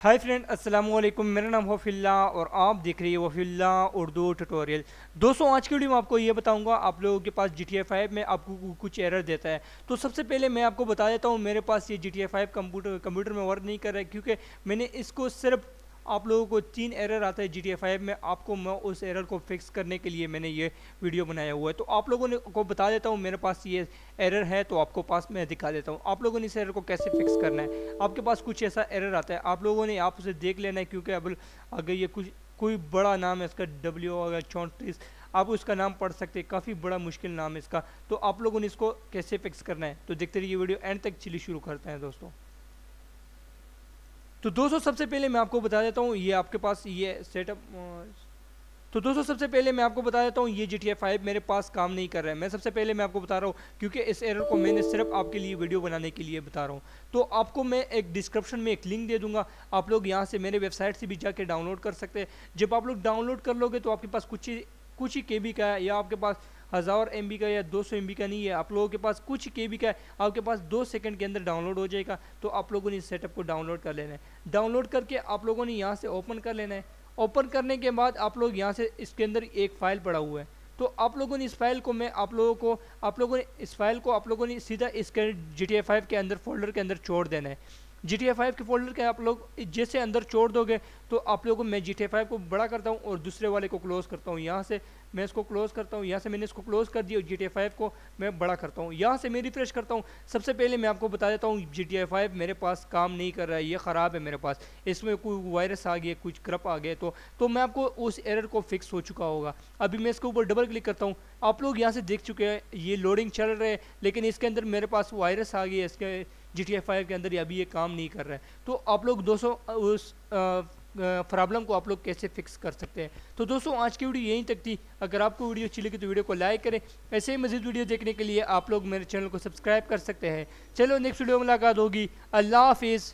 Hi friend अस्सलाम वालेकुम मेरा नाम वफिल्ला और आप देख रही है वफिल्ला उर्दू ट्यूटोरियल दोस्तों, आज की वीडियो में आपको ये बताऊँगा, आप लोगों के पास जी टी फाइव में आपको कुछ एरर देता है। तो सबसे पहले मैं आपको बता देता हूँ, मेरे पास ये G T five computer computer में वर्क नहीं कर रहा है, क्योंकि मैंने इसको सिर्फ़ आप लोगों को तीन एरर आता है जी टी फाइव में। आपको मैं उस एरर को फिक्स करने के लिए मैंने ये वीडियो बनाया हुआ है। तो आप लोगों ने को बता देता हूँ, मेरे पास ये एरर है तो आपको पास मैं दिखा देता हूँ। आप लोगों ने इस एरर को कैसे फिक्स करना है? आपके पास कुछ ऐसा एरर आता है। आप लोगों ने, आप उसे देख लेना है, क्योंकि अब अगर ये कुछ, कोई बड़ा नाम है इसका डब्ल्यू अगर चौंतीस आप उसका नाम पढ़ सकते हैं। काफ़ी बड़ा मुश्किल नाम है इसका। तो आप लोगों ने इसको कैसे फिक्स करना है? तो देखते रहिए वीडियो एंड तक चिली शुरू करते हैं दोस्तों। तो दोस्तों सबसे पहले मैं आपको बता देता हूँ, ये आपके पास ये सेटअप तो दोस्तों सबसे पहले मैं आपको बता देता हूँ, ये जी टी फाइव मेरे पास काम नहीं कर रहा है। मैं सबसे पहले मैं आपको बता रहा हूँ, क्योंकि इस एरर को मैंने सिर्फ़ आपके लिए वीडियो बनाने के लिए बता रहा हूँ। तो आपको मैं एक डिस्क्रिप्शन में एक लिंक दे दूँगा, आप लोग यहाँ से मेरे वेबसाइट से भी जाके डाउनलोड कर सकते हैं। जब आप लोग डाउनलोड कर लोगे तो आपके पास कुछ ही कुछ ही के का है, या आपके पास हज़ार एम का या दो सौ का नहीं है। आप लोगों के पास कुछ के का है, आपके पास दो सेकंड के अंदर डाउनलोड हो जाएगा तो आप लोगों ने इस सेटअप को डाउनलोड कर लेना है। डाउनलोड करके आप लोगों ने यहाँ से ओपन कर लेना है। ओपन करने के बाद आप लोग यहाँ से इसके अंदर एक फ़ाइल पड़ा हुआ है। तो आप लोगों ने इस फ़ाइल को मैं आप लोगों को, आप लोगों ने इस फ़ाइल को, आप लोगों ने सीधा इसके जी टी के अंदर फोल्डर के अंदर छोड़ देना है। जी टी फाइव के फोल्डर के आप लोग जैसे अंदर छोड़ दोगे तो आप लोगों को मैं जी टी फाइव को बड़ा करता हूँ और दूसरे वाले को क्लोज करता हूँ। यहाँ से मैं इसको क्लोज करता हूँ, यहाँ से मैंने इसको क्लोज कर दिया और जी टी फाइव को मैं बड़ा करता हूँ। यहाँ से मैं रिफ्रेश करता हूँ। सबसे पहले मैं आपको बता देता हूँ जी टी फाइव मेरे पास काम नहीं कर रहा है, ये ख़राब है मेरे पास। इसमें कोई वायरस आ गया, कुछ क्रप आ गया तो तो मैं आपको उस एरर को फिक्स हो चुका होगा। अभी मैं इसके ऊपर डबल क्लिक करता हूँ। आप लोग यहाँ से देख चुके हैं, ये लोडिंग चल रहे हैं, लेकिन इसके अंदर मेरे पास वायरस आ गया, इसके जी टी फाइव के अंदर ये अभी ये काम नहीं कर रहा है। तो आप लोग दोस्तों, उस प्रॉब्लम को आप लोग कैसे फिक्स कर सकते हैं? तो दोस्तों, आज की वीडियो यहीं तक थी। अगर आपको वीडियो अच्छी लगी तो वीडियो को लाइक करें। ऐसे ही मजीद वीडियो देखने के लिए आप लोग मेरे चैनल को सब्सक्राइब कर सकते हैं। चलो नेक्स्ट वीडियो मुलाकात होगी। अल्लाह हाफिज़।